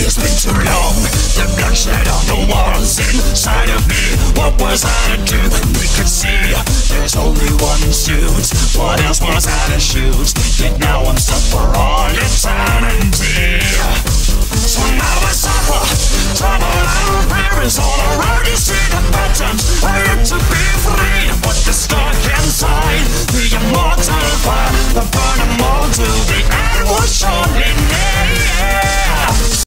It's been too long. The bloodshed on the walls inside of me. What was I to do? when We could see There's only one suit. What else was I to shoot? Yet now I'm stuck for all eternity. So now I suffer Trouble out parents On the road you see the patterns I had to be free. But the stuck inside The immortal fire The burning mold to